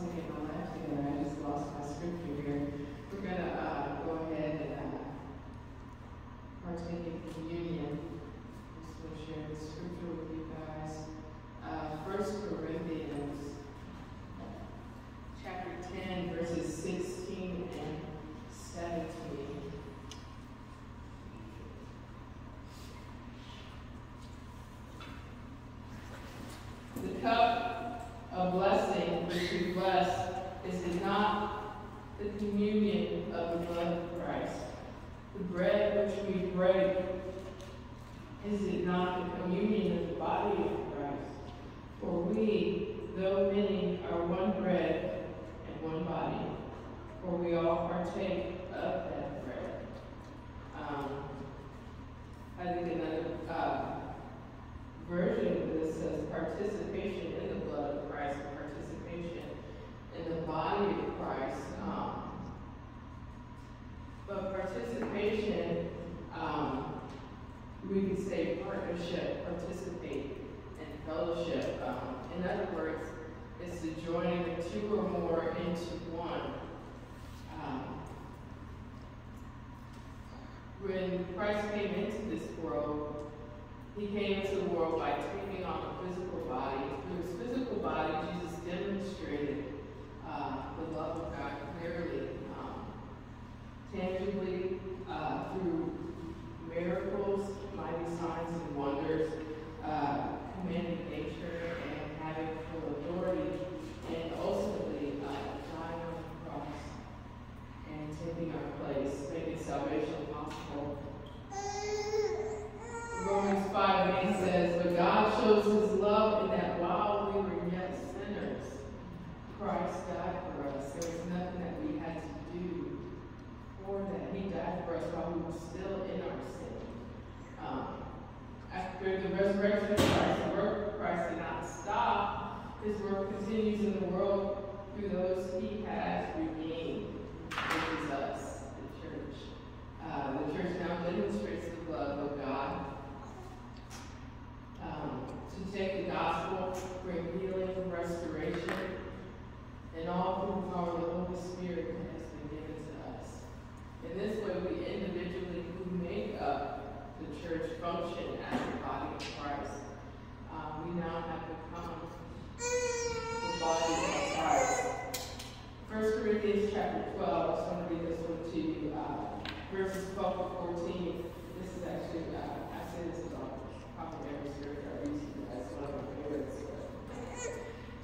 I get my life together, I just lost my scripture here. We're gonna, uh, go ahead and, uh, partake in communion. Just want to share the scripture with you guys. Uh, First Corinthians, chapter ten, verses sixteen and seventeen. The cup of blessing which we bless, is it not the communion of the blood of Christ? The bread which we break, is it not the communion of the body of Christ? For we, though many, are one bread and one body, for we all partake of that bread. Um, I think another, uh, version of this says participation in the blood of Christ, participation in the body of Christ. Um, but participation, um, we can say partnership, participate, and fellowship. Um, in other words, it's the joining of two or more into one. Um, when Christ came into this world, he came into the world by taking on a physical body. Through his physical body, Jesus demonstrated uh, the love of God clearly, um, tangibly, uh, through miracles, mighty signs and wonders, uh, commanding nature and having full authority, and ultimately uh, dying on the cross and taking our place, making salvation possible. Romans 5 8 says, But God shows his love in that while we were yet sinners, Christ died for us. There was nothing that we had to do for that. He died for us while we were still in our sin. Um, after the resurrection of Christ, the work of Christ did not stop. His work continues in the world through those he has redeemed, which is us. Uh, the church now demonstrates the love of God um, to take the gospel, bring healing, restoration, and all through the power of the Holy Spirit that has been given to us. In this way, we individually who make up the church function as the body of Christ. Um, we now have become the body of Christ. 1 Corinthians chapter 12, I just want to read this one to you, uh, verses 12 to 14. This is actually, uh, I say this is on popularity search, I read one of my favorites.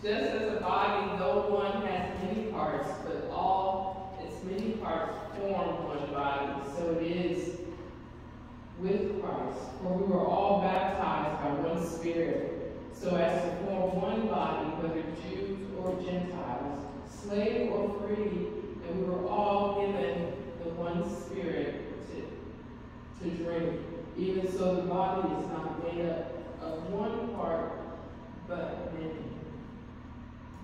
Just as a body, no one has many parts, but all its many parts form one body. So it is with Christ. For we were all baptized by one Spirit, so as to form one body, whether Jews or Gentiles, slave or free, and we were all given the one Spirit to, to drink. Even so, the body is not made up of one part, but many.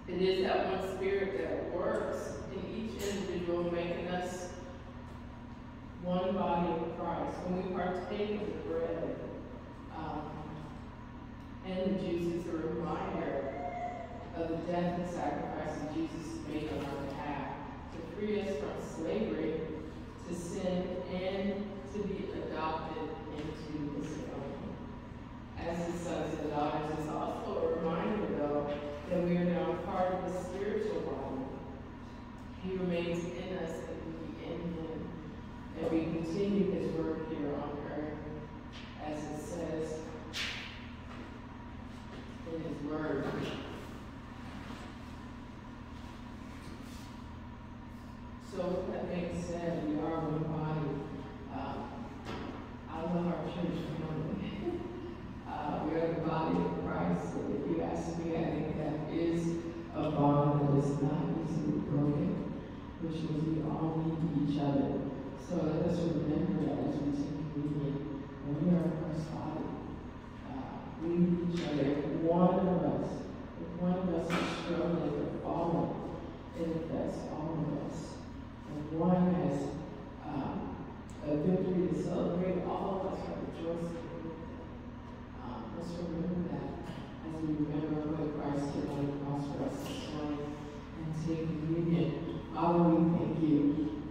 It is that one Spirit that works in each individual, making us one body of Christ. When we partake of the bread um, and the juice, it's a reminder of the death and sacrifice that Jesus made on our behalf to free us from slavery to sin and to be adopted into his family. As his sons and daughters, it's also a reminder, though, that we are now part of the spiritual body. He remains in us and we in him. And we continue his work here on earth, as it says in his word. So with that being said, we are one body. Uh, I love our church family. Uh, we are the body of Christ. So if you ask me, I think that is a bond that is not easily broken, which means we all need each other. So let us remember that as we take communion, when we are Christ's body, uh, we need each other. If one of us, if one of us is struggling or falling, it affects all of us one as um, a victory to celebrate. All of us are rejoicing with it. Um, let's remember that as we remember what Christ did on the cross for us this morning and take communion. Father, we thank you.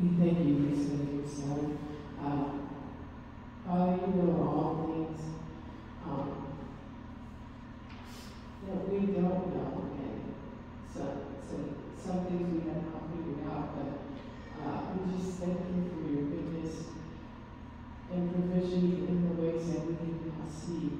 We thank you for sending your son. Um, Father, you know all things um, that we don't know. Thank you for your goodness and provision in the ways that we did not see.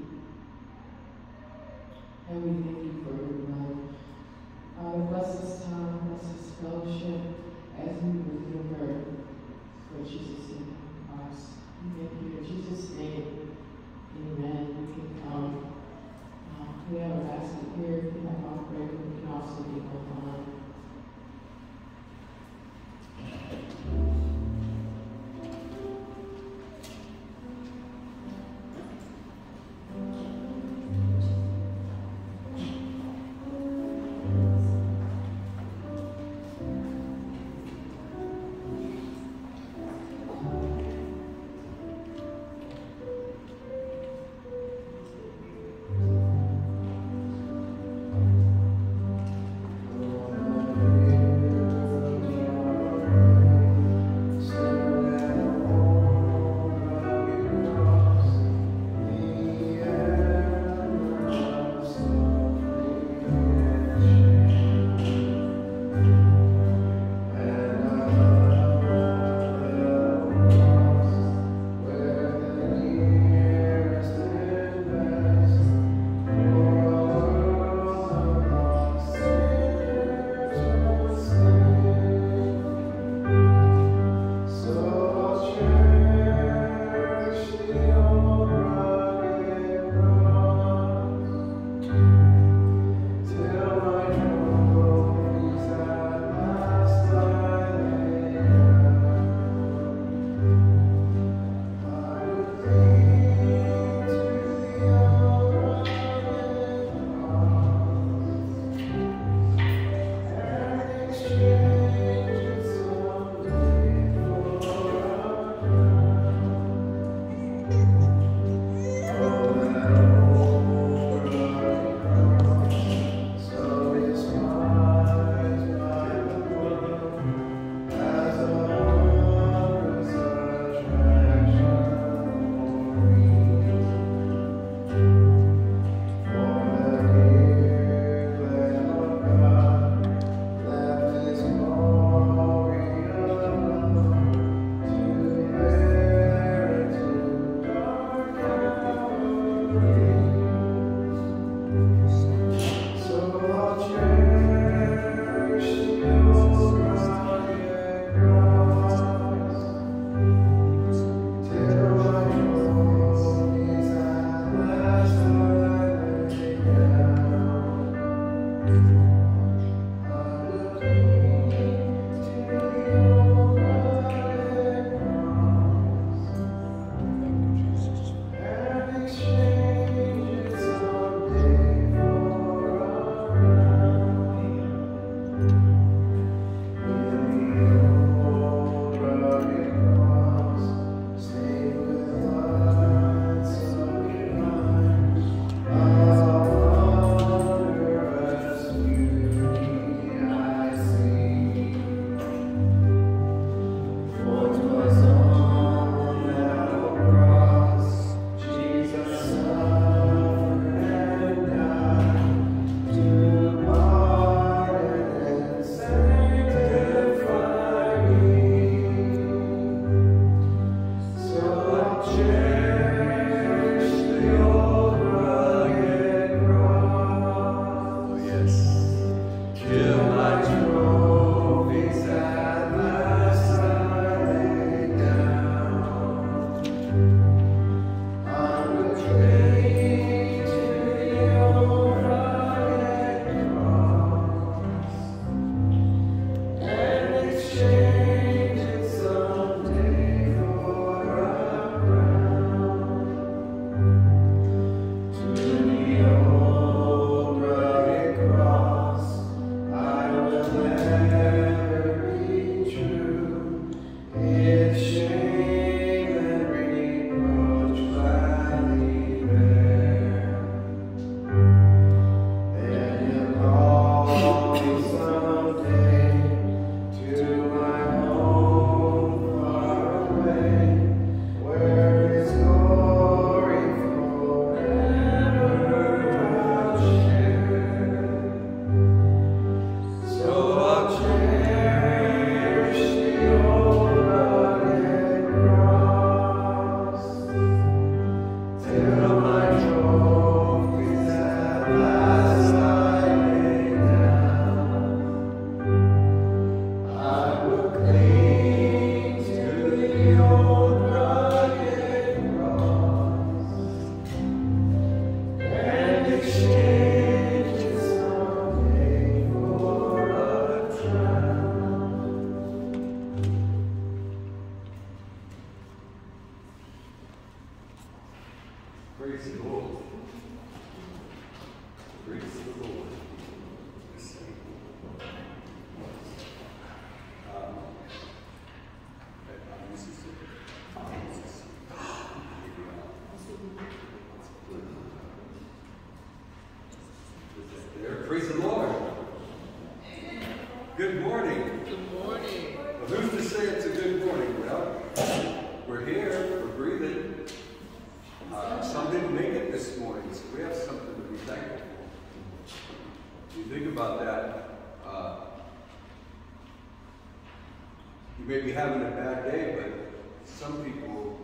You may be having a bad day, but some people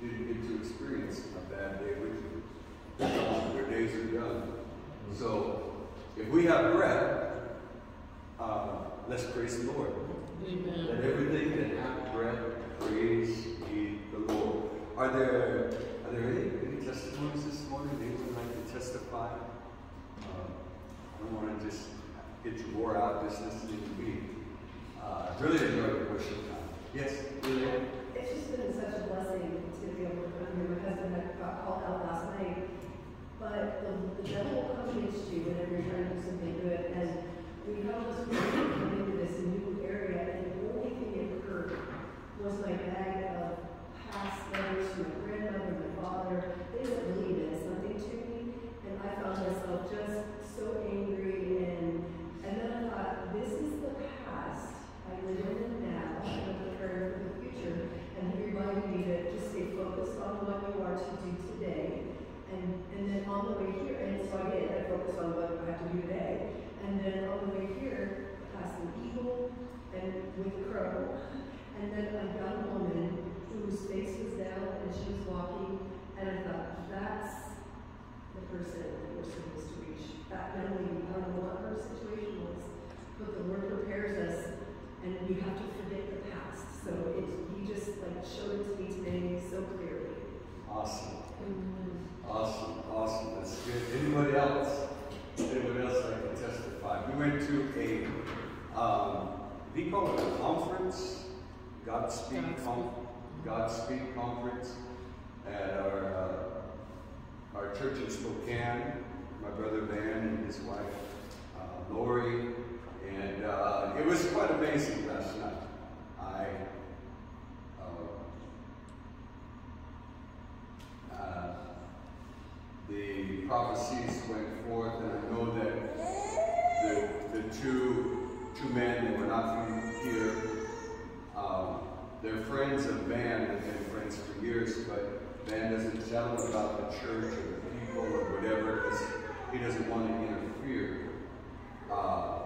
didn't get to experience a bad day with you. Their days are done. So, if we have breath, uh, let's praise the Lord. Amen. Let everything that hath breath praise ye the Lord. Are there are there any, any testimonies this morning? Anyone would like to testify? Uh, I don't want to just get you wore out just listening to me. Uh, I really enjoyed the worship time. Yes, really? It's just been such a blessing to be able to come here. My husband had got called out last night, but the, the devil will come against you whenever you're trying to do something good. And we held this meeting come into this new area, and the only thing that occurred was my bag of past letters to my grandmother, my father, things that really meant something to me. And I found myself just so angry, and and then I thought, this is the past. I live in it now, and I'm preparing for the future. And he reminded me to just stay focused on what you are to do today. And, and then on the way here, and so I did, I focused on what I have to do today. And then on the way here, past an eagle and with a crow. And then a young woman whose face was down and she was walking. And I thought, that's the person that we're supposed to reach. That young lady, I don't know what her situation was, but the Lord prepares us and we have to forget the past. So it, he just like showed it to me today so clearly. Awesome. Awesome, awesome. That's good. Anybody else? Anybody else like can testify? We went to a, um, we call it a conference, Godspeed, Godspeed. con- Godspeed conference at our uh, our church in Spokane. My brother Van and his wife uh, Lori, and uh, it was quite amazing last night. I. Uh, uh, the prophecies went forth, and I know that the, the two two men that were not from here, um, they're friends of Van, have been friends for years, but Van doesn't tell them about the church or the people or whatever because he doesn't want to interfere. Uh,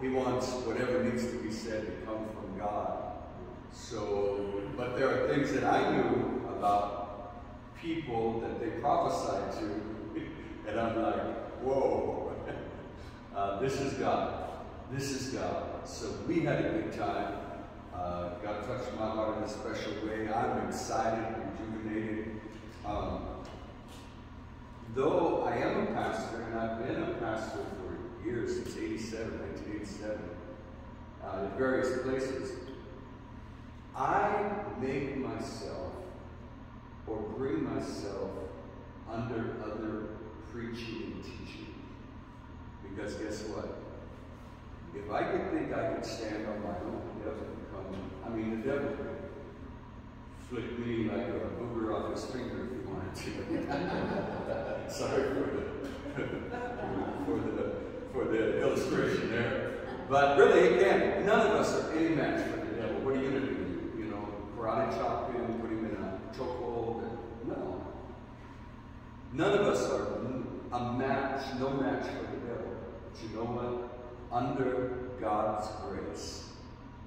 he wants whatever needs to be said to come from God. So, but there are things that I knew about people that they prophesied to, and I'm like, whoa, uh, this is God. This is God. So we had a good time. Uh, God touched my heart in a special way. I'm excited, rejuvenated. Um, though I am a pastor, and I've been a pastor for years, since 87, 1987, uh, in various places, I make myself or bring myself under other preaching and teaching. Because guess what? If I could think I could stand on my own, the devil I mean, the devil could flick me like a booger off his finger if he wanted to. Sorry for the, for the for the illustration there. But really, again, none of us are any match for the devil. What are you going to do? You know, karate chop him, put him in a chokehold? No. None of us are a match, no match for the devil. But you know what? Under God's grace.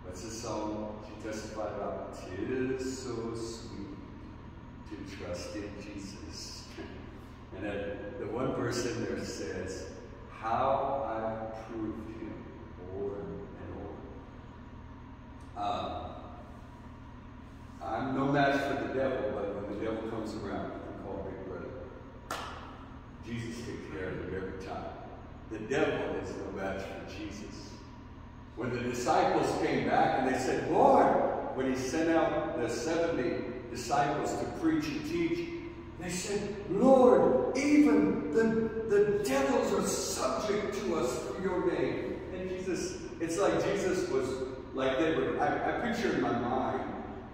What's a song she testified about? Tis so sweet to trust in Jesus. And then the one verse in there says, How I proved him over and over. Uh, I'm no match for the devil, but when the devil comes around, I call Big Brother. Jesus takes care of him every time. The devil is no match for Jesus. When the disciples came back and they said, Lord, when he sent out the 70 disciples to preach and teach, they said, Lord, even the, the devils are subject to us through your name. And Jesus, it's like Jesus was like they were. I, I picture in my mind,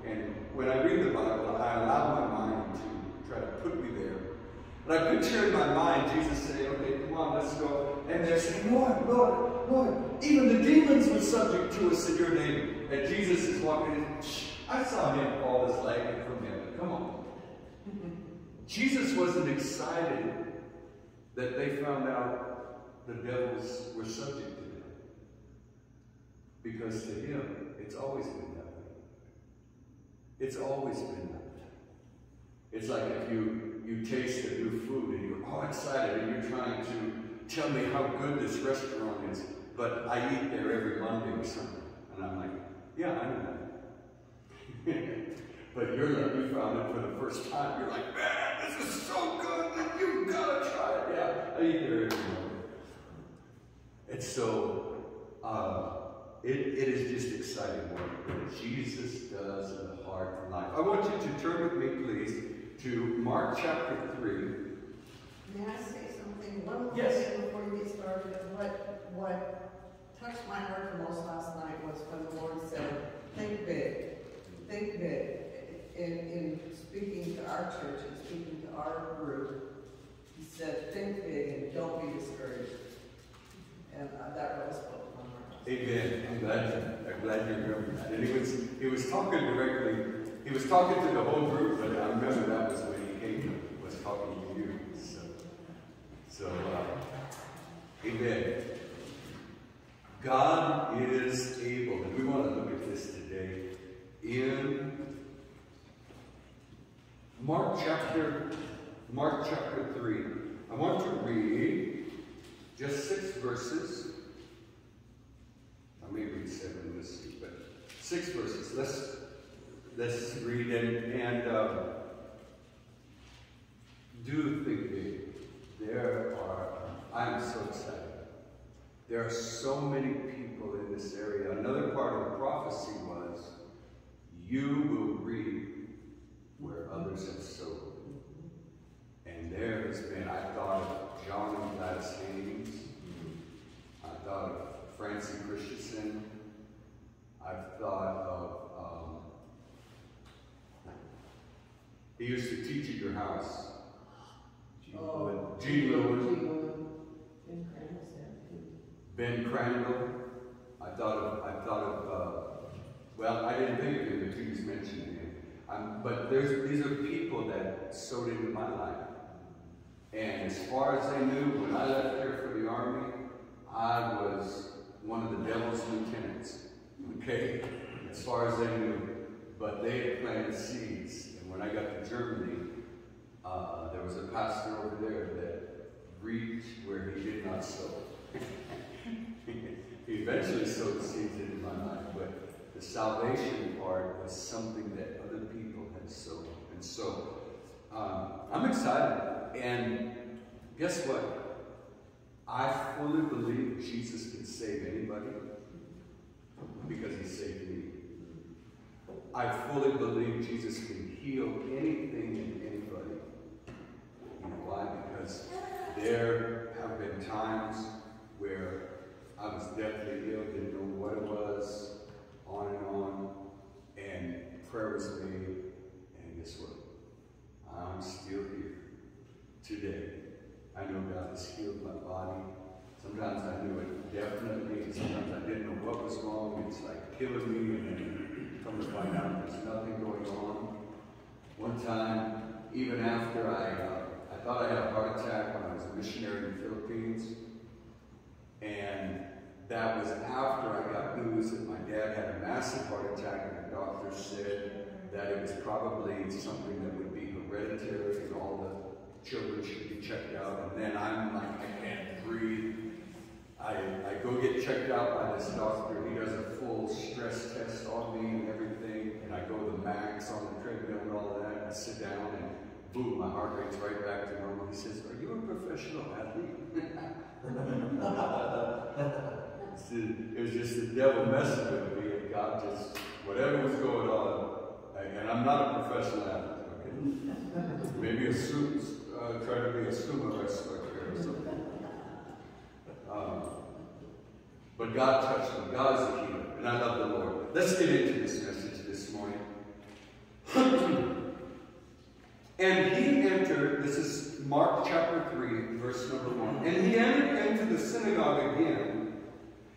and when I read the Bible, I allow my mind to try to put me there. But I picture in my mind Jesus saying, okay, come on, let's go. And they're saying, Lord, Lord, Lord, even the subject to in your name. And Jesus is walking in. I saw him fall as lightning from heaven. Come on. Jesus wasn't excited that they found out the devils were subject to them. Because to him, it's always been that way. It's always been that way. It's like if you, you taste a new food and you're all excited and you're trying to tell me how good this restaurant is, but I eat there every Monday or something. And I'm like, yeah, I know that. but you're like, you found it for the first time. You're like, man, this is so good that you gotta try it. Yeah, I eat there every Monday. And so, uh, it, it is just exciting what Jesus does in the heart and life. I want you to turn with me, please, to Mark chapter 3. May I say something? One more Yes. thing before you get started. What, what touched my heart the most last night was when the Lord said, think big, think big. In, in speaking to our church and speaking to our group, he said, think big and don't be discouraged. And uh, that really spoke to my heart. Amen. I'm glad, I'm glad you remember that. And he was, he was talking directly, he was talking to the whole group, but I remember that was when he came, was talking to you. So, so uh, amen. God is able, and we want to look at this today in Mark chapter, Mark chapter 3. I want to read just six verses. I may read seven, let's see, but six verses. Let's let's read and, and um, do think big. There are, I'm so excited. There are so many people in this area. Another part of the prophecy was, you will reap where others have sowed. And there has been, I thought of John and Gladys Haynes. I thought of Francie Christensen. I've thought of, um, he used to teach at your house. Gene Lewin. Gene Lewin. Ben Crandall. I thought of, I thought of, uh, well, I didn't think of him, but you just mentioned him. Um, but there's, these are people that sowed into my life. And as far as they knew, when I left there for the army, I was one of the devil's lieutenants. Okay? As far as they knew. But they had planted seeds. And when I got to Germany, uh, there was a pastor over there that reaped where he did not sow. he eventually sowed seeds into my life, but the salvation part was something that other people had sown. And so um, I'm excited. And guess what? I fully believe Jesus can save anybody because he saved me. I fully believe Jesus can heal anything and anybody. You know why? Because there have been times where I was deathly ill, didn't know what it was, on and on, and prayer was made, and guess what? I'm still here today. I know God has healed my body. Sometimes I knew it definitely, and sometimes I didn't know what was wrong. It's like killing me, and then come to find out there's nothing going on. One time, even after I, uh, I thought I had a heart attack when I was a missionary in the Philippines, and that was after I got news that my dad had a massive heart attack, and the doctor said that it was probably something that would be hereditary, and all the children should be checked out. And then I'm like, I can't breathe. I, I go get checked out by this doctor. He does a full stress test on me and everything. And I go to the max on the treadmill and all that. And I sit down and boom, my heart rate's right back to normal. He says, Are you a professional athlete? it was just the devil messing with me. And God just, whatever was going on. And I'm not a professional athlete, okay? Maybe a suit, uh, try to be a sumo wrestler or something. Um, but God touched me. God is a healer, and I love the Lord. Let's get into this message this morning. and he entered, this is Mark chapter 3, verse number 1. And he entered into the synagogue again,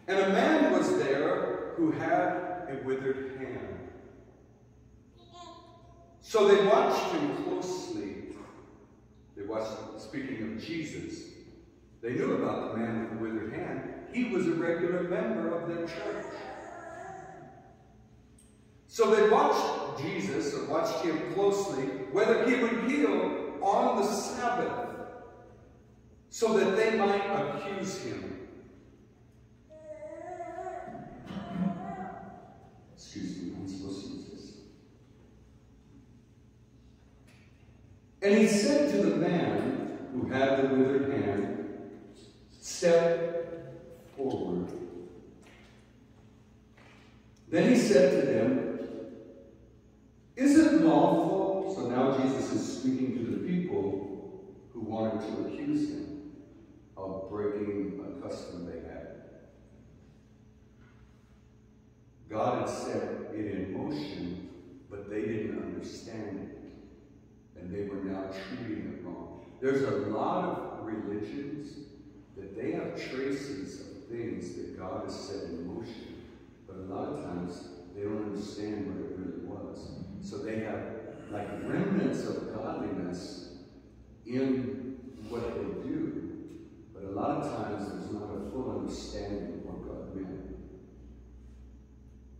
and a man was there who had a withered hand. So they watched him closely. They watched, speaking of Jesus, they knew about the man with the withered hand. He was a regular member of their church. So they watched Jesus, or watched him closely, whether he would heal on the Sabbath, so that they might accuse him. Excuse me, I'm supposed to use this. And he said to the man who had the withered hand, Step forward. Then he said to them, Is it lawful? So now Jesus is speaking to the people who wanted to accuse him of breaking a custom they had. God had set it in motion, but they didn't understand it. And they were now treating it wrong. There's a lot of religions that they have traces of things that God has set in motion, but a lot of times they don't understand what it really was. So they have like remnants of godliness in what they do, but a lot of times there's not a full understanding of what God meant.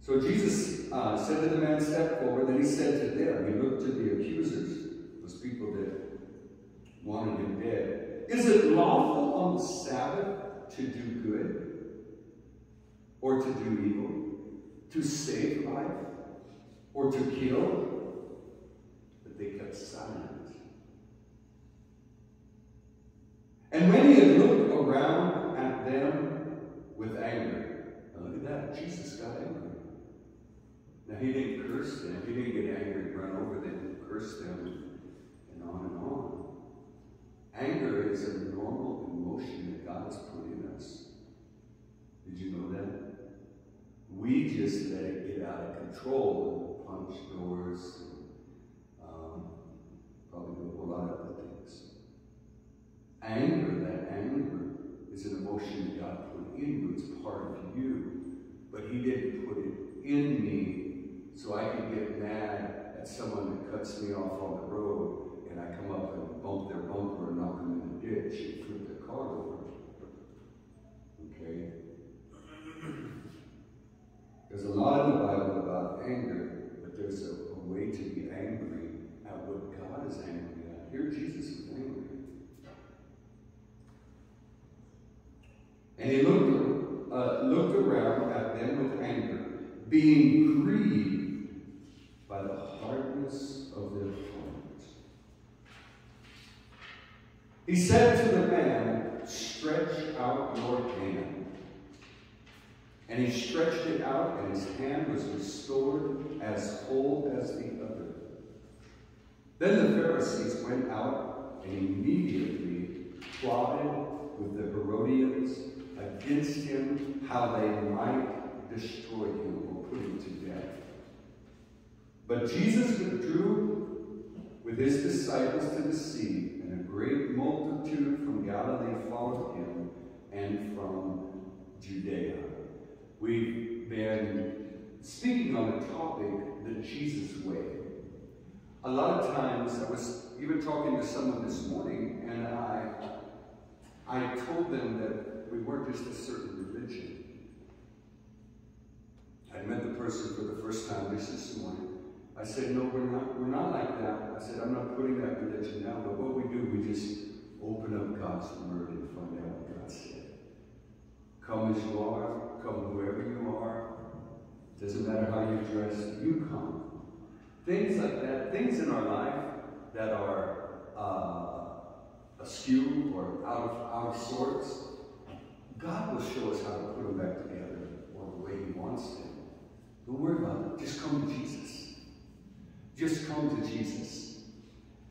So Jesus uh, said to the man, Step forward. Then he said to them, He looked to the accusers, those people that wanted him dead. Is it lawful on the Sabbath to do good or to do evil, to save life or to kill? But they kept silent. And when he had looked around at them with anger, now look at that, Jesus got angry. Now he didn't curse them, he didn't get angry, and run over them, and curse them, on and on. Anger is a normal emotion that God has put in us. Did you know that? We just let it get out of control and punch doors, and, um, probably do a whole lot of other things. Anger, that anger, is an emotion that God put in you. It's part of you. But He didn't put it in me so I can get mad at someone that cuts me off on the road and I come up and bump their bumper and knock them in the ditch and flip their car over. Okay? There's a lot in the Bible about anger, but there's a, a way to be angry at what God is angry at. Here Jesus was angry. And he looked, uh, looked around at them with anger, being grieved by the hardness of their hearts. He said to the man, Stretch out your hand. And he stretched it out, and his hand was restored as whole as the other. Then the Pharisees went out and immediately plotted with the Herodians against him how they might destroy him or put him to death. But Jesus withdrew with his disciples to the sea, great multitude from Galilee followed him, and from Judea. We've been speaking on the topic, the Jesus way. A lot of times, I was even talking to someone this morning, and I, I told them that we weren't just a certain religion. I met the person for the first time just this morning. I said, no, we're not, we're not like that. I said, I'm not putting that religion down, but what we do, we just open up God's Word and find out what God said. Come as you are, come whoever you are. Doesn't matter how you dress, you come. Things like that, things in our life that are uh, askew or out of, out of sorts, God will show us how to put them back together or the way He wants them. Don't worry about it. Just come to Jesus. Just come to Jesus.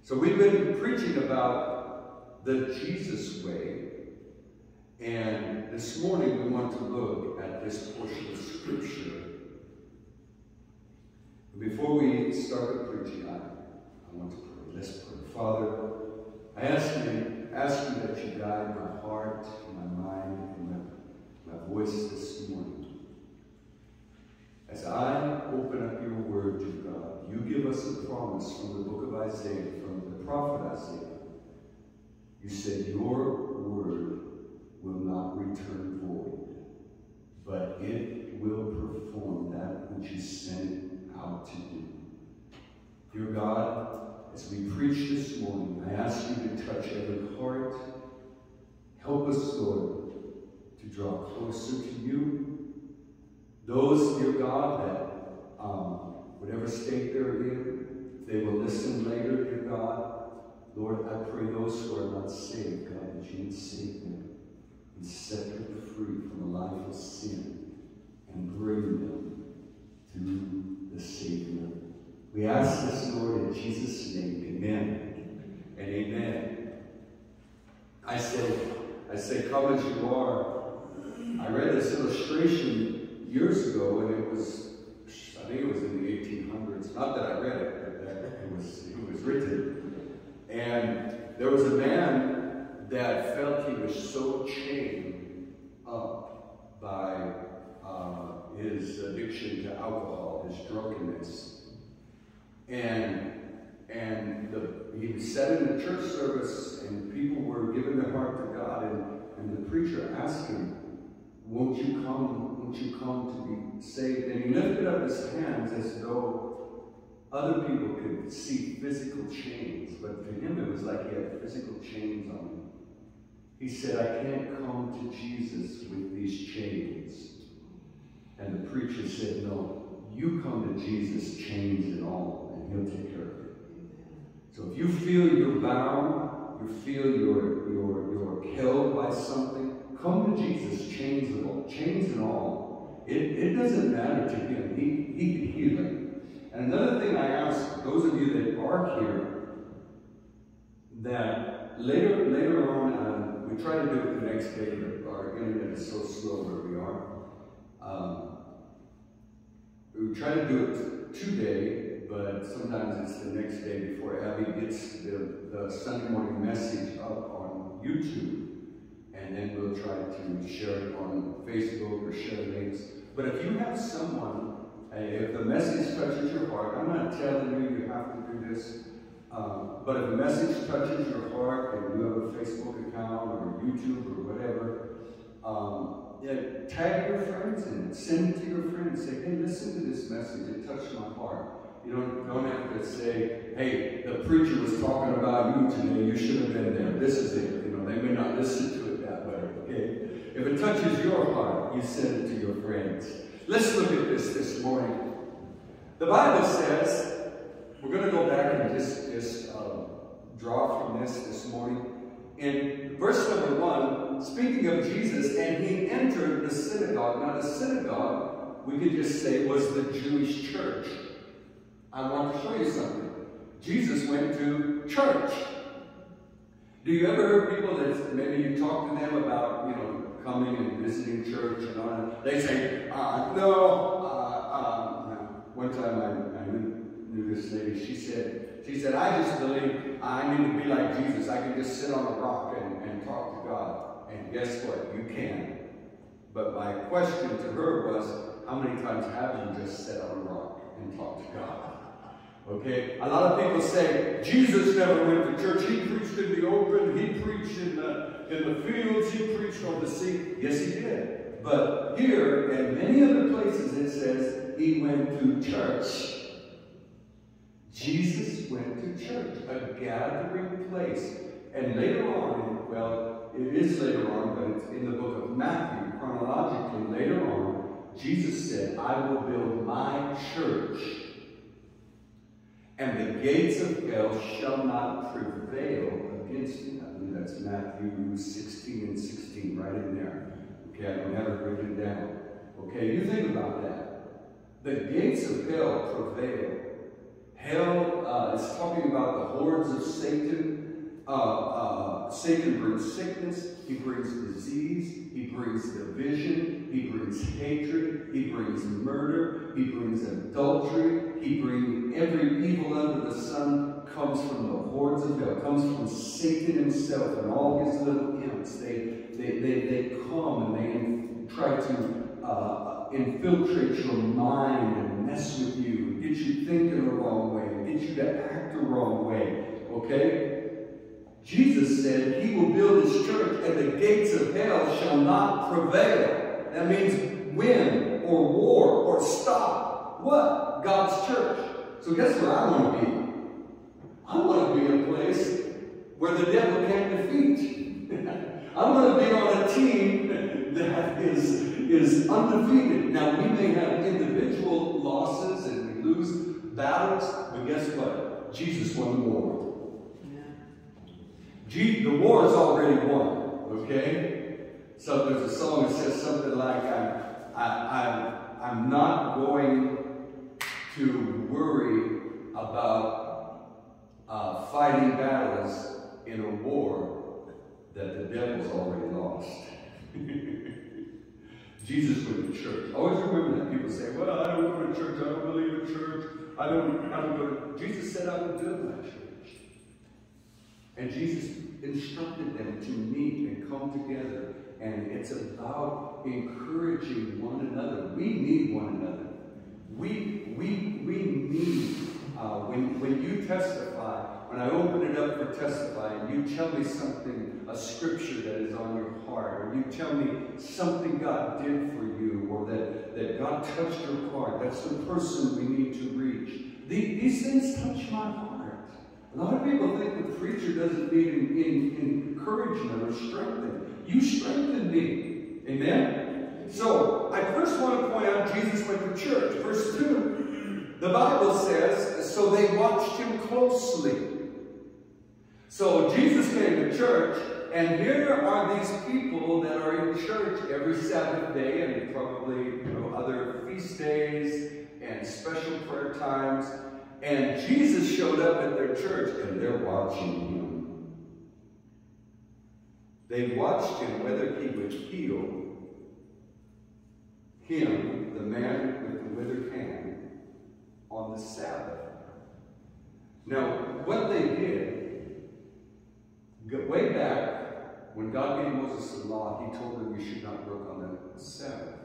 So we've been preaching about the Jesus way. And this morning we want to look at this portion of Scripture. Before we start the preaching, I, I want to pray. Let's pray. Father, I ask you, ask you that you guide my heart, my mind, and my, my voice this morning. As I open up your word to you give us a promise from the book of Isaiah, from the prophet Isaiah. You said, Your word will not return void, but it will perform that which you sent out to do. Dear God, as we preach this morning, I ask you to touch every heart. Help us, Lord, to draw closer to you. Those, dear God, that um, whatever state they're in, they will listen later, dear God, Lord, I pray those who are not saved, God, that you would save them and set them free from a life of sin and bring them to the Savior. We ask this, Lord, in Jesus' name. Amen and amen. I say, I say, come as you are. I read this illustration years ago, and it was, I think it was in the 1800s. Not that I read it, but that it was, it was written. And there was a man that felt he was so chained up by uh, his addiction to alcohol, his drunkenness. And and the, he was said in the church service, and people were giving their heart to God, and, and the preacher asked him, Won't you come? Won't you come to be saved? And he lifted up his hands as though other people could see physical chains, but to him it was like he had physical chains on him. He said, I can't come to Jesus with these chains. And the preacher said, No, you come to Jesus, chains and all, and he'll take care of it. So if you feel you're bound, you feel you're, you're, you're held by something, come to Jesus, chains and all. Chains and all. It, it doesn't matter to him. He, he can heal it. And another thing I ask those of you that are here, that later later on, uh, we try to do it the next day, but our internet is so slow where we are. Um, we try to do it today, but sometimes it's the next day before Abby gets the, the Sunday morning message up on YouTube. And then we'll try to share it on Facebook or share links. But if you have someone, if the message touches your heart, I'm not telling you you have to do this, um, but if the message touches your heart and you have a Facebook account or YouTube or whatever, um, yeah, tag your friends in it. Send it to your friends. Say, hey, listen to this message. It touched my heart. You don't, don't have to say, hey, the preacher was talking about you today. You should have been there. This is it. You know, they may not listen to it that way, okay? If it touches your heart, you send it to your friends. Let's look at this this morning. The Bible says, we're going to go back and just, just uh, draw from this this morning. In verse number one, speaking of Jesus, and he entered the synagogue. Now, the synagogue, we could just say, was the Jewish church. I want to show you something. Jesus went to church. Do you ever hear people that maybe you talk to them about, you know, coming and visiting church and all that? They say, uh, no, uh, uh, one time I, I knew, knew this lady, she said, she said, I just believe I need to be like Jesus. I can just sit on a rock and, and talk to God. And guess what? You can. But my question to her was, how many times have you just sat on a rock and talked to God? Okay? A lot of people say, Jesus never went to church. He preached in the open. He preached in the, in the fields. He preached on the sea. Yes, he did. But here and many other places it says he went to church. Jesus went to church, a gathering place. And later on, well, it is later on, but it's in the book of Matthew, chronologically, later on, Jesus said, I will build my church, and the gates of hell shall not prevail against it. I believe that's Matthew 16 and 16, right in there. Okay, I don't have it written down. Okay, you think about that. The gates of hell prevail. Hell uh, is talking about the hordes of Satan. Uh, uh, Satan brings sickness, he brings disease, he brings division, he brings hatred, he brings murder, he brings adultery, he brings every evil under the sun comes from the hordes of hell, comes from Satan himself and all his little imps. They, they, they, they come and they try to uh, infiltrate your mind and mess with you, get you thinking the wrong way, get you to act the wrong way. Okay? Jesus said he will build his church and the gates of hell shall not prevail. That means win or war or stop. What? God's church. So guess where I want to be? I want to be a place where the devil can't defeat. I want to be on a team that is, is undefeated. Now, we may have individual losses and we lose battles, but guess what? Jesus won the war. Gee, the war is already won, okay? So there's a song that says something like, I'm, I, I'm, I'm not going to worry about uh, fighting battles in a war that the devil's already lost. Jesus went to church. Always remember that. People say, well, I don't go to church. I don't believe in church. I don't, I don't go to... Jesus said, I would build my church. And Jesus instructed them to meet and come together. And it's about encouraging one another. We need one another. We, we, we need, uh, when, when you testify, when I open it up for testifying, you tell me something, a scripture that is on your heart, or you tell me something God did for you, or that, that God touched your heart. That's the person we need to reach. The, these things touch my heart. A lot of people think the preacher doesn't need in, in, encouragement or strengthening. You strengthen me. Amen? So, I first want to point out Jesus went to church. Verse 2, the Bible says, so they watched him closely. So, Jesus came to church, and here are these people that are in church every Sabbath day and probably you know, other feast days and special prayer times. And Jesus showed up at their church and they're watching him. They watched him whether he would heal him, the man with the withered hand, on the Sabbath. Now, what they did, way back, when God gave Moses the law, he told them you should not work on the Sabbath.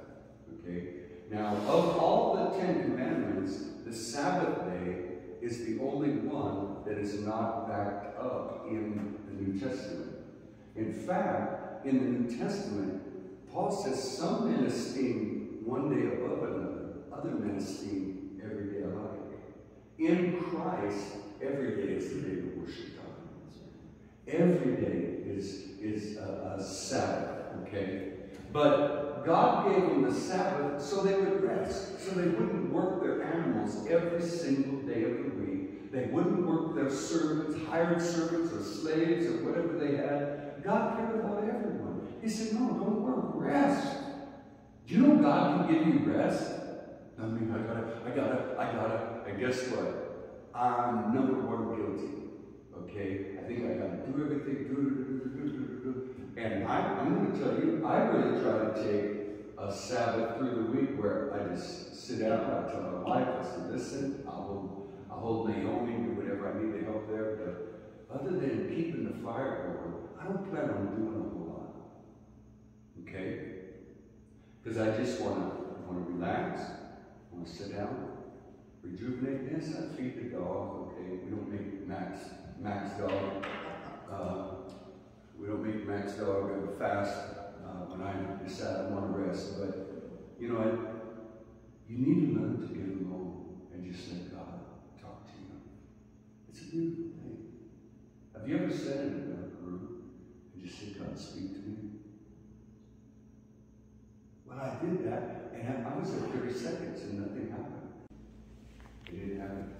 Okay? Now, of all the Ten Commandments, the Sabbath day is the only one that is not backed up in the New Testament. In fact, in the New Testament, Paul says some men esteem one day above another, other men esteem. In Christ, every day is the day to worship God. Every day is, is a, a Sabbath, okay? But God gave them the Sabbath so they would rest, so they wouldn't work their animals every single day of the week. They wouldn't work their servants, hired servants or slaves or whatever they had. God cared about everyone. He said, no, don't work, rest. Do you know God can give you rest? I mean, I gotta, I gotta, I gotta, and guess what? I'm number one guilty. Okay? I think I gotta do everything, do. And I, I'm to tell you, I really try to take a Sabbath through the week where I just sit down I tell my wife, I say, listen, I'll hold, I'll hold Naomi, do whatever I need to help there, but other than keeping the fire going, I don't plan on doing a whole lot. Okay? Because I just want to want to relax, Sit down, rejuvenate. I feed the dog. Okay, we don't make Max Max dog. Uh, we don't make Max dog fast uh, when I decide I want to rest. But you know, I, you need to learn to get alone and just let God talk to you. It's a beautiful thing. Have you ever sat in a dark room and just said, God, speak to me? Well, I did that, and I was there 30 seconds and nothing happened. It didn't happen.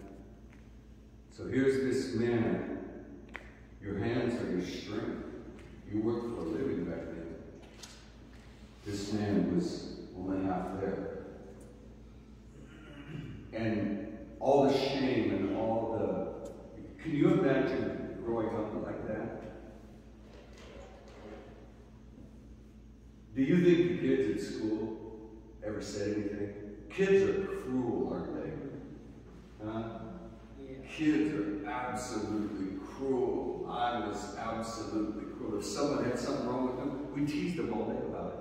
So here's this man. Your hands are your strength. You worked for a living back then. This man was only half there. And all the shame and all the. Can you imagine growing up like that? Do you think the kids at school ever said anything? Kids are cruel, aren't they? Huh? kids are absolutely cruel. I was absolutely cruel. If someone had something wrong with them, we teased them all day about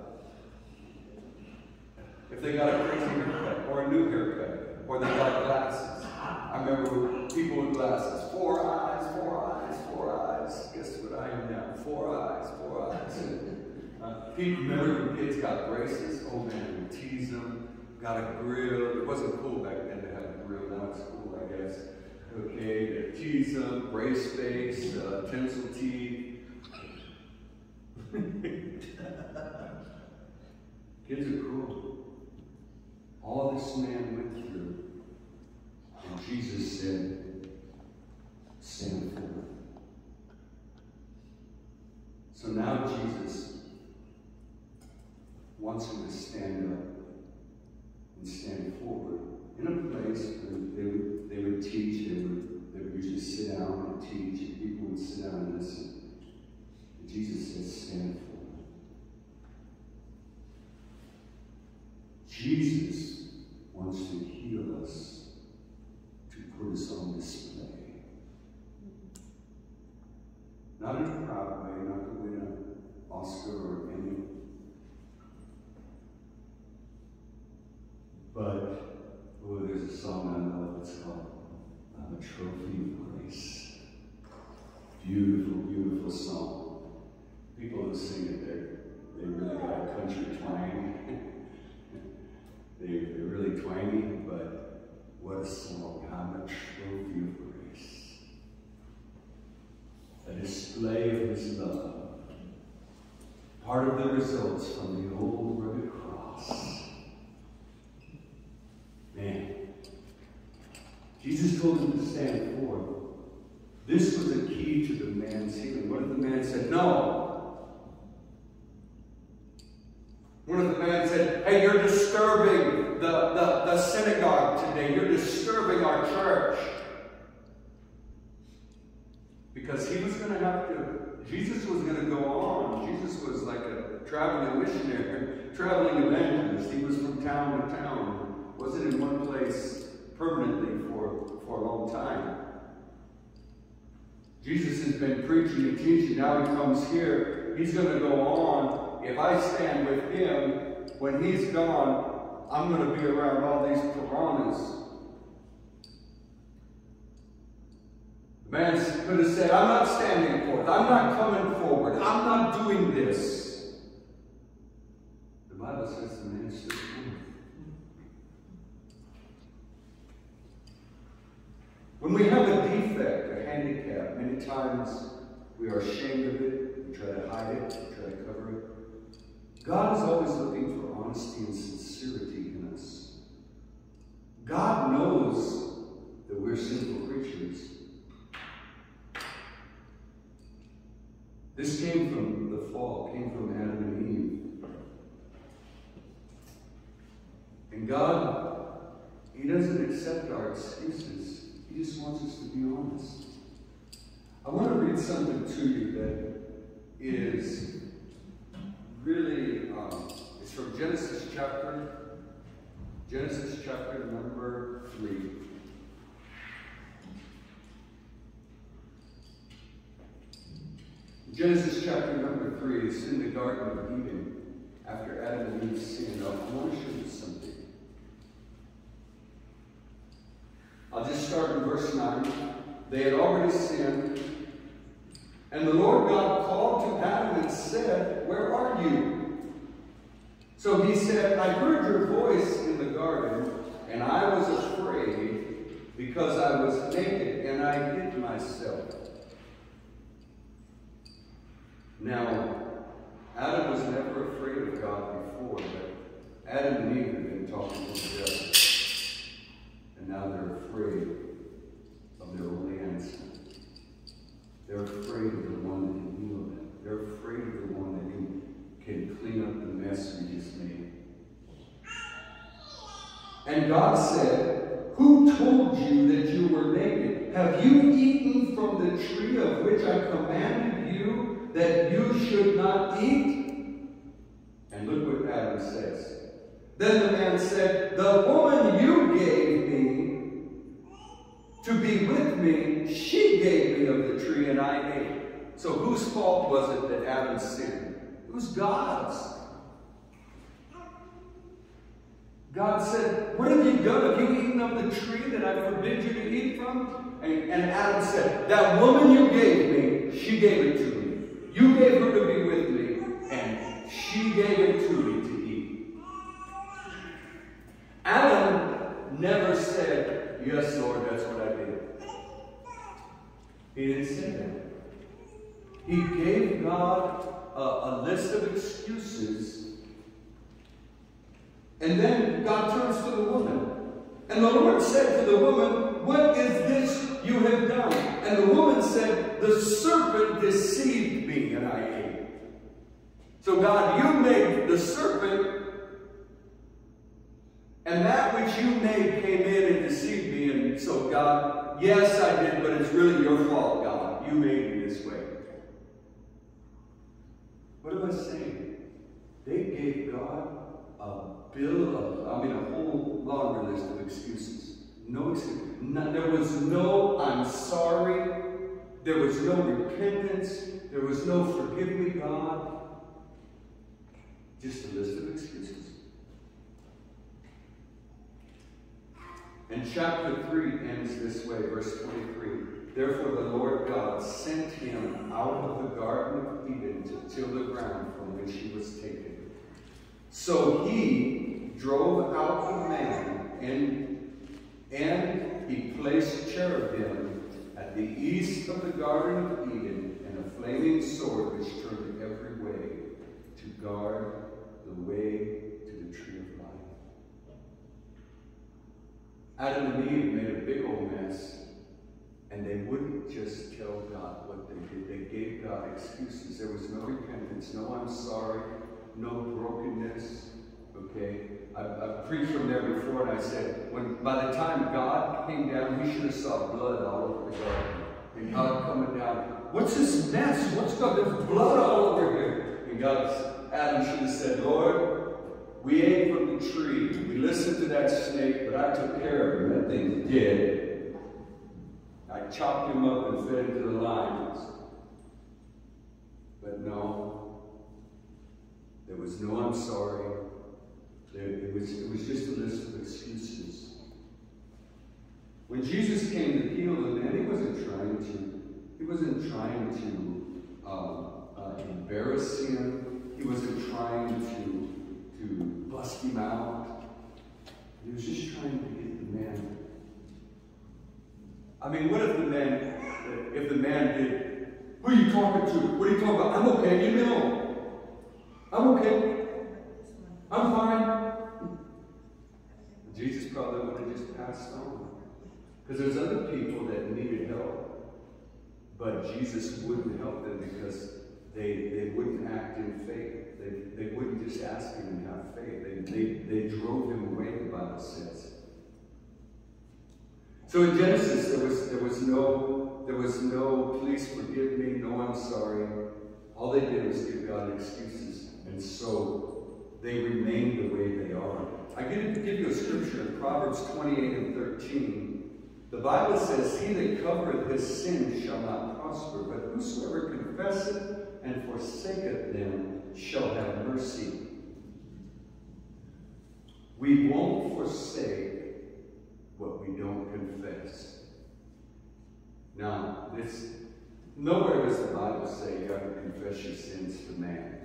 it. If they got a crazy haircut or a new haircut or they got glasses. I remember people with glasses. Four eyes, four eyes, four eyes. Guess what I am now? Four eyes, four eyes. Uh, people remember when kids got braces? Oh man, we tease them. Got a grill. It wasn't cool back then to have a grill. Now it's cool, I guess. Okay, they tease them, brace face, uh, tinsel teeth. Kids are cruel. All this man went through, and Jesus said, Jesus has been preaching and teaching. Now he comes here. He's going to go on. If I stand with him, when he's gone, I'm going to be around all these piranhas. The man could have said, I'm not standing forth. I'm not coming forward. I'm not doing this. The Bible says the man stood. When we have a defect, a handicap, many times we are ashamed of it, we try to hide it, we try to cover it. God is always looking for honesty and sincerity in us. God knows that we're sinful creatures. This came from the fall, came from Adam and Eve. And God, He doesn't accept our excuses. He just wants us to be honest. I want to read something to you that is really, um, it's from Genesis chapter, Genesis chapter number 3. Genesis chapter number 3 is in the Garden of Eden after Adam and Eve sinned. I want to show you something. I'll just start in verse 9. They had already sinned. And the Lord God called to Adam and said, Where are you? So he said, I heard your voice in the garden, and I was afraid because I was naked and I hid myself. Now, Adam was never afraid of God before, but Adam Eve had been talking to the devil. And now they're afraid of their own answer. They're afraid of the one that can heal them. They're afraid of the one that can, can clean up the mess we just made. And God said, Who told you that you were naked? Have you eaten from tree of which I commanded you that you should not eat? And look what Adam says. Then the man said, The woman you gave me to be with me, she gave me of the tree and I ate. So whose fault was it that Adam sinned? It was God's. God said, What have you done? Have you eaten of the tree that I forbid you to eat from? And, and Adam said, That woman you gave me, she gave it to me. You gave her to be with me, and she gave it to me to eat. Adam never said, Yes, Lord, that's what I did. He didn't say that. He gave God a, a list of excuses and then God turns to the woman. And the Lord said to the woman, What is this you have done? And the woman said, The serpent deceived me and I ate. So God, you made the serpent, and that which you made came in and deceived me. And so God, yes, I did, but it's really your fault, God. You made me this way. What am I saying? They gave God a bill of, I mean, a whole longer list of excuses. No excuse. No, there was no, I'm sorry. There was no repentance. There was no forgive me, God. Just a list of excuses. And chapter 3 ends this way, verse 23. Therefore the Lord God sent him out of the Garden of Eden to till the ground from which he was taken. So he drove out the man, and, and he placed cherubim at the east of the Garden of Eden, and a flaming sword which turned every way to guard the way to the tree of life. Adam and Eve made a big old mess, and they wouldn't just tell God what they did. They gave God excuses. There was no repentance, no I'm sorry, no brokenness. Okay? I've, I've, preached from there before, and I said, when by the time God came down, he should have saw blood all over the garden. And God coming down, what's this mess? What's God? There's blood all over here. And God, Adam should have said, Lord, we ate from the tree. We listened to that snake, but I took care of him. That thing's dead. I chopped him up and fed him to the lions. But no, there was no I'm sorry. It, was, it was just a list of excuses. When Jesus came to heal the man, he wasn't trying to, he wasn't trying to um, uh, embarrass him. He wasn't trying to, to bust him out. He was just trying to get the man. I mean, what if the man, if the man did, who are you talking to? What are you talking about? I'm okay, you know. I'm okay. I'm fine. Probably would have just passed on. Because there's other people that needed help. But Jesus wouldn't help them because they, they wouldn't act in faith. They, they wouldn't just ask him and have faith. They, they, they drove him away, the Bible says. So in Genesis, there was, there was no, there was no, please forgive me, no, I'm sorry. All they did was give God excuses. And so they remain the way they are. I give, give you a scripture in Proverbs 28 and 13. The Bible says, He that covereth his sin shall not prosper, but whosoever confesseth and forsaketh them shall have mercy. We won't forsake what we don't confess. Now, this nowhere does the Bible say you have to confess your sins to man.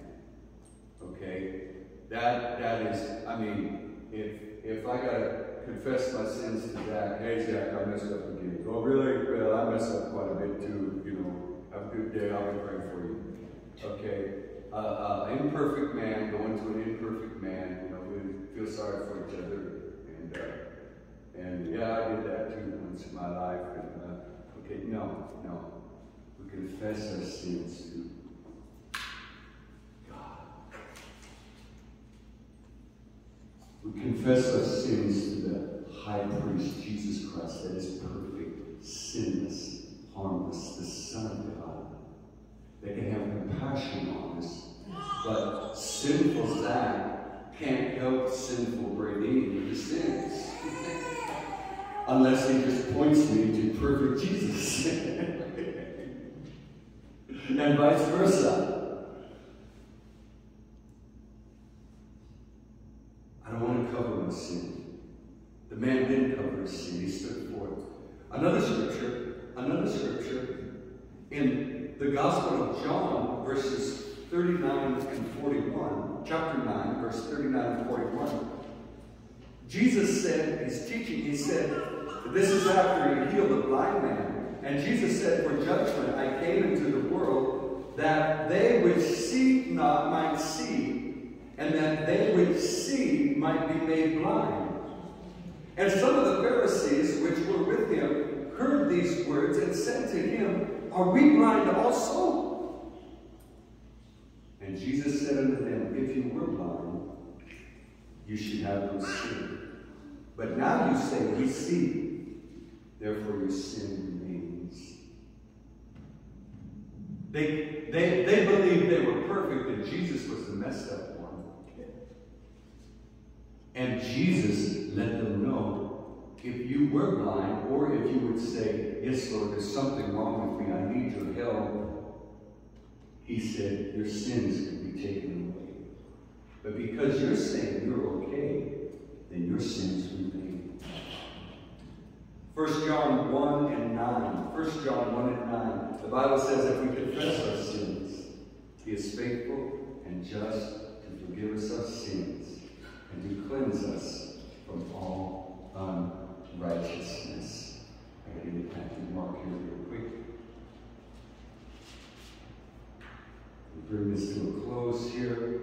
Okay? That that is, I mean, if if I gotta confess my sins to Zach, hey Zach, I messed up again. Oh really? Well, I messed up quite a bit too, you know. Have a good day, I'll be praying for you. Okay. Uh, uh, imperfect man going to an imperfect man, you know, we feel sorry for each other. And uh, and yeah, I did that too once in my life. And uh, okay, no, no. We confess our sins to We confess our sins to the high priest, Jesus Christ, that is perfect, sinless, harmless, the Son of God, that can have compassion on us. But sinful Zach can't help sinful with his sins. unless he just points me to perfect Jesus. and vice versa. I don't want to cover my sin. The man didn't cover his sin, he stood forth. Another scripture, another scripture in the Gospel of John, verses 39 and 41, chapter 9, verse 39 and 41. Jesus said, he's teaching, he said, this is after he healed the blind man. And Jesus said, For judgment I came into the world that they which see not might see, and that they which see might be made blind. And some of the Pharisees which were with him heard these words and said to him, Are we blind also? And Jesus said unto them, If you were blind, you should have no sin. But now you say, We see, therefore your sin remains. They, they, they believed they were perfect and Jesus was the messed up one. And Jesus let them know if you were blind, or if you would say, Yes, Lord, there's something wrong with me, I need your help. He said, Your sins can be taken away. But because you're saying you're okay, then your sins remain. 1 John 1 and 9. 1 John 1 and 9. The Bible says if we confess our sins, He is faithful and just to forgive us our sins and to cleanse us from all unrighteousness. I gotta get back to Mark here real quick. We bring this to a close here.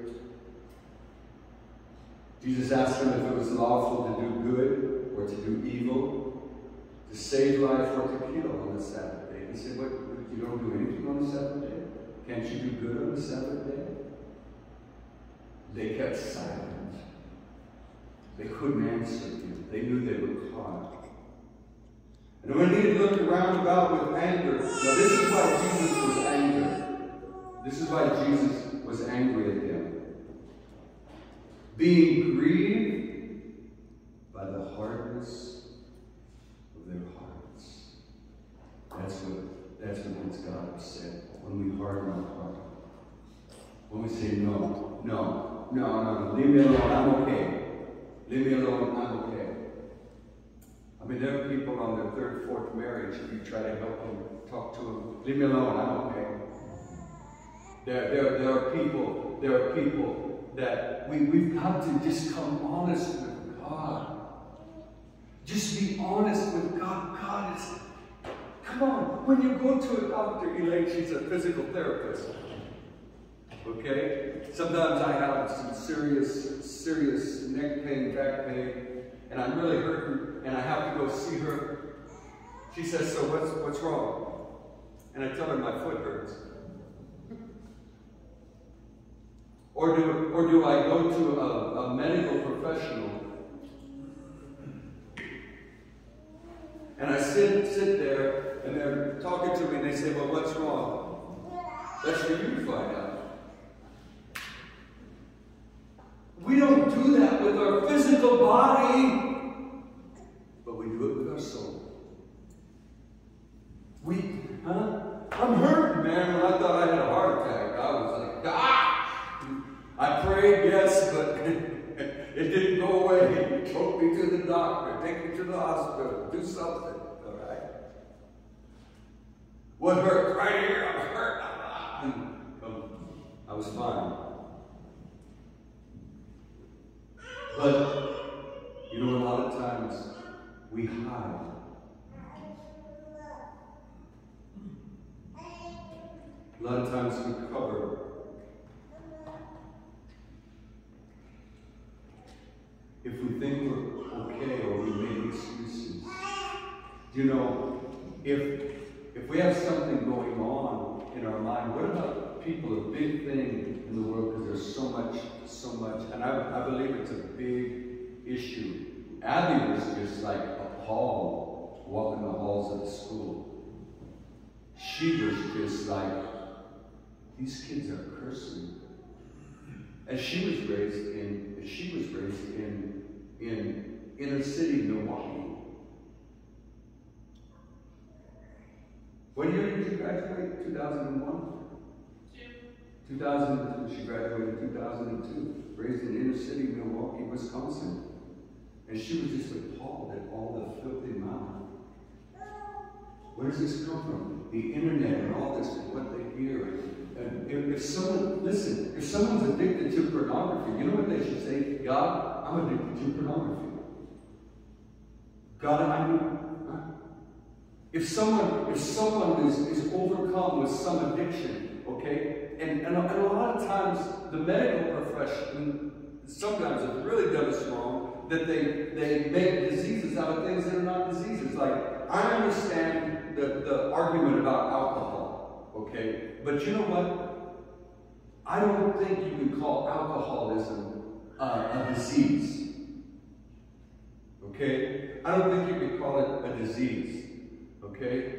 Jesus asked him if it was lawful to do good or to do evil, to save life or to kill on the Sabbath day. He said, What? You don't do anything on the Sabbath day? Can't you do good on the Sabbath day? They kept silent. They couldn't answer him. They knew they were caught. And when he had looked around about with anger, now this is why Jesus was angry. This is why Jesus was angry at them being grieved by the hardness of their hearts. That's what that's what gets God upset when we harden our heart. When we say no, no, no, no, leave me alone, I'm okay. Leave me alone, I'm okay. There are people on their third, fourth marriage, if you try to help them, talk to them, leave me alone, I'm okay. There, there, there are people, there are people that we, we've got to just come honest with God. Just be honest with God. God is, come on, when you go to a doctor, Elaine, she's a physical therapist. Okay? Sometimes I have some serious, serious neck pain, back pain, and I'm really hurting, and I have to go see her. She says, so what's, what's wrong? And I tell her my foot hurts. Or do, or do I go to a, a medical professional and I sit, sit there and they're talking to me and they say, well, what's wrong? That's for you to find out. We don't do that with our physical body, but we do it with our soul. We, huh? I'm hurt, man. When I thought I had a heart attack, I was like, ah! I prayed, yes, but it didn't go away. Took me to the doctor, take me to the hospital, do something, all right? What hurt? Right here, I was hurt. I was fine. But, you know, a lot of times we hide. A lot of times we cover if we think we're okay or we make excuses. You know, if if we have something going on in our mind, what about people, a big thing in the world, because there's so much, so much, and I, I believe it's a big issue. Abby was just like appalled walking the halls of the school. She was just like, these kids are cursing. And she was raised in she was raised in in inner city Milwaukee. When did you graduate? 2001? 2002. She graduated in 2002. Raised in inner city Milwaukee, Wisconsin. And she was just appalled at all the filthy mouth. Where does this come from? The internet and all this, what they hear. And if, if someone, listen, if someone's addicted to pornography, you know what they should say? God, I'm addicted to pornography. God, I need. If someone, if someone is, is overcome with some addiction, okay, and, and, a, and a lot of times the medical profession sometimes has really done us wrong, that they, they make diseases out of things that are not diseases. Like, I understand the, the argument about alcohol, okay, but you know what? I don't think you can call alcoholism uh, a disease. Okay? I don't think you can call it a disease. Okay?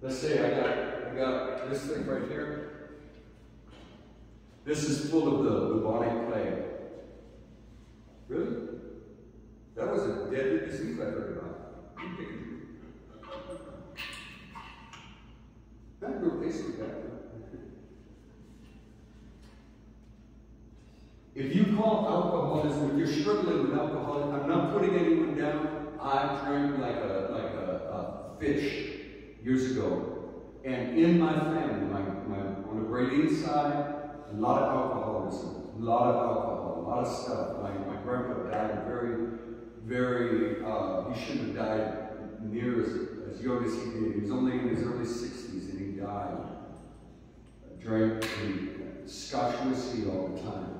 Let's say I got I got this thing right here. This is full of the bubonic plague. Really? That was a deadly disease I heard about. That group basically got If you call alcoholism, if you're struggling with alcohol, I'm not putting anyone down. I drank like a like a fish years ago. And in my family, my, my on the Brady side, a lot of alcoholism, a lot of alcohol, a lot of stuff. My, my grandpa died very, very, uh, he shouldn't have died near as, as young as he did. He was only in his early 60s and he died. Drank the scotch whiskey all the time.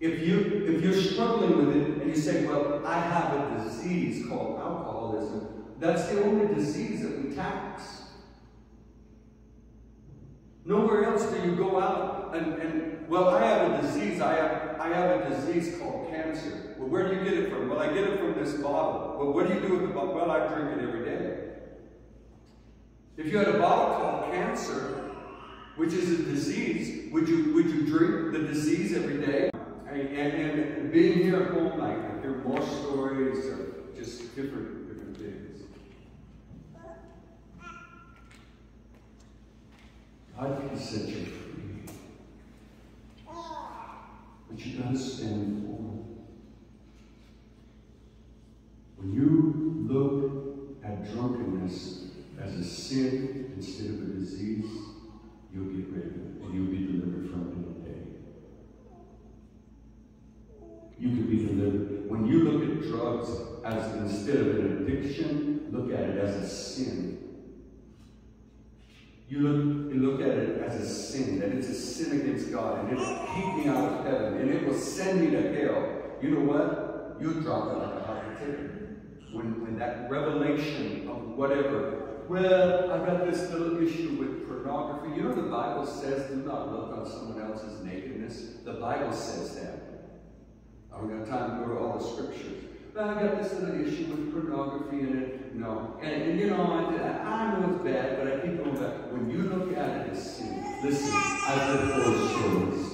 If, you, if you're struggling with it and you say, well, I have a disease called alcoholism, that's the only disease that we tax. Nowhere else do you go out and, and, well, I have a disease. I have, I have a disease called cancer. Well, where do you get it from? Well, I get it from this bottle. Well, what do you do with the bottle? Well, I drink it every day. If you had a bottle called cancer, which is a disease, would you, would you drink the disease every day? And, and, and being here at home, I, hear more stories of just different, different things. God can set you free. But you gotta stand for it. When you look at drunkenness as a sin instead of a disease, you'll get rid of it and you'll be delivered from it in a day. You can be delivered. When you look at drugs as instead of an addiction, look at it as a sin. You look, you look at it as a sin, that it's a sin against God, and it'll keep me out of heaven, and it will send me to hell. You know what? You'll drop it like a hot potato. When, when that revelation of whatever, well, I've got this little issue with pornography. You know the Bible says, do not look on someone else's nakedness. The Bible says that. I don't got time to go to all the scriptures. But I got this little issue with pornography in it. No. And, and you know, I, I know it's bad, but I keep going back. When you look at it as sin, listen, I've heard stories.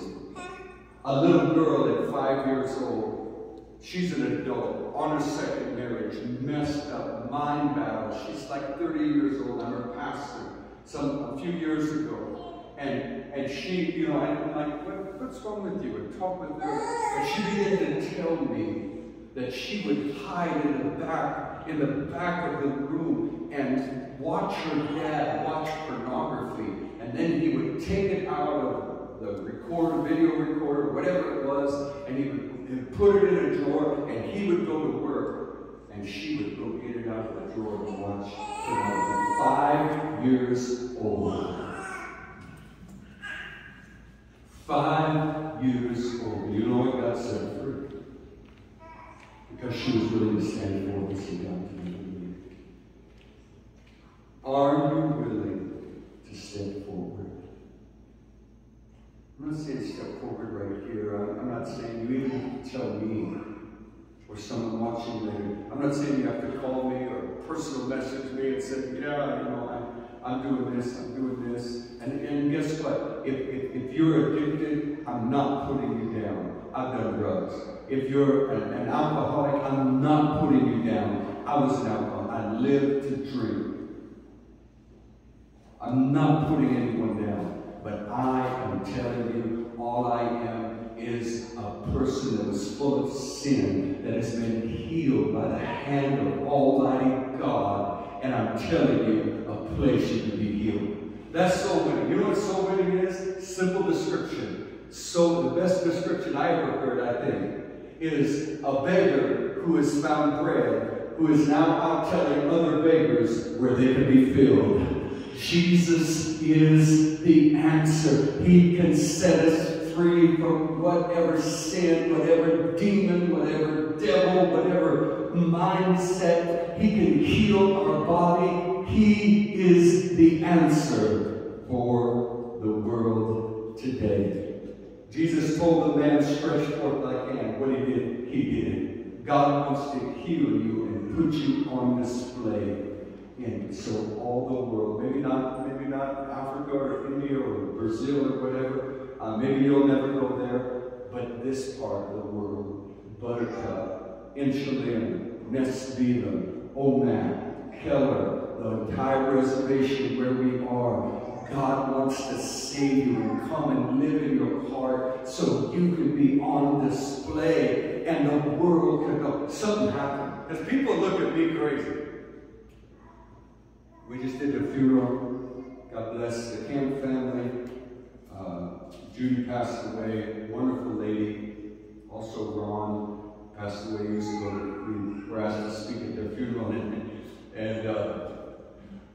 A little girl at five years old, she's an adult, on her second marriage, messed up, mind battle. She's like 30 years old. I'm her pastor some a few years ago. And and she, you know, I'm like, what, what's wrong with you? And talk with her. And she began to tell me that she would hide in the back, in the back of the room and watch her dad watch pornography. And then he would take it out of the recorder, video recorder, whatever it was, and he would put it in a drawer, and he would go to work, and she would go get it out of the drawer and watch pornography. Five years old. Five years old. You know what God said free? Because she was willing to stand for what she got to believe. Are you willing to step forward? I'm not saying step forward right here. I'm, not saying you even have to tell me or someone watching later. I'm not saying you have to call me or personal message me and say, yeah, you know, I'm, I'm doing this, I'm doing this. And, and guess what? If, if, if you're addicted, I'm not putting you down. I've done drugs. If you're an, an alcoholic, I'm not putting you down. I was an alcoholic. I lived to drink. I'm not putting anyone down, but I am telling you, all I am is a person that was full of sin, that has been healed by the hand of Almighty God. And I'm telling you, a place you can be healed. That's soul winning. You know what soul winning is? Simple description. So the best description I ever heard, I think, is a beggar who has found bread, who is now out telling other beggars where they can be filled. Jesus is the answer. He can set us free from whatever sin, whatever demon, whatever devil, whatever mindset. He can heal our body. He is the answer for the world today. Jesus told the man, stretch forth thy hand. What he did, he did. God wants to heal you and put you on display. And so all the world, maybe not, maybe not Africa or India or Brazil or whatever, uh, maybe you'll never go there, but this part of the world, Buttercup, Inchelium, Nespelem, Omak, Keller, the entire reservation where we are, God wants to save you and come and live in your heart so you can be on display and the world can go. Something happened. Because people look at me crazy. We just did a funeral. God bless the Camp family. Uh, Judy passed away, wonderful lady. Also, Ron passed away years ago. We were asked to speak at their funeral. And, and uh,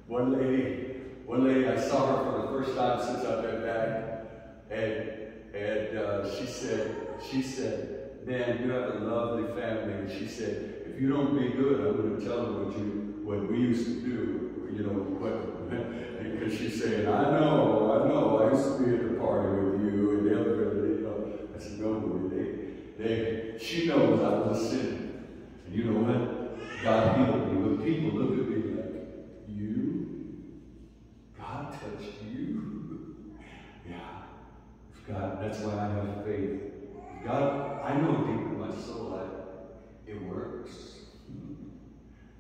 one lady one lady, I saw her for the first time since I've been back, and and uh, she said, she said, man, you have a lovely family. And she said, if you don't be good, I'm going to tell them what you what we used to do. You know what? Because she's saying, I know, I know. I used to be at the party with you and the other. You know, I said, no, they, they, she knows I was a sinner. And you know what? God healed me. When people look at me like, you God touched you. Yeah. If God, that's why I have faith. God, I know deep in my soul that it works.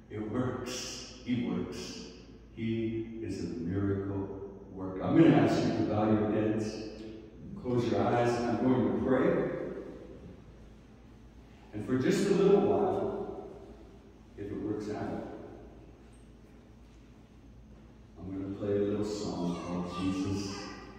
It works. He works. He is a miracle worker. I'm going to ask you to bow your heads, close your eyes, and I'm going to pray. And for just a little while, if it works out, I'm going to play a little song called Jesus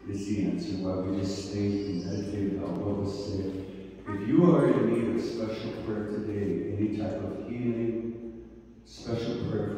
is the Answer while we just think and meditate about what was said. If you are in need of special prayer today, any type of healing, special prayer for.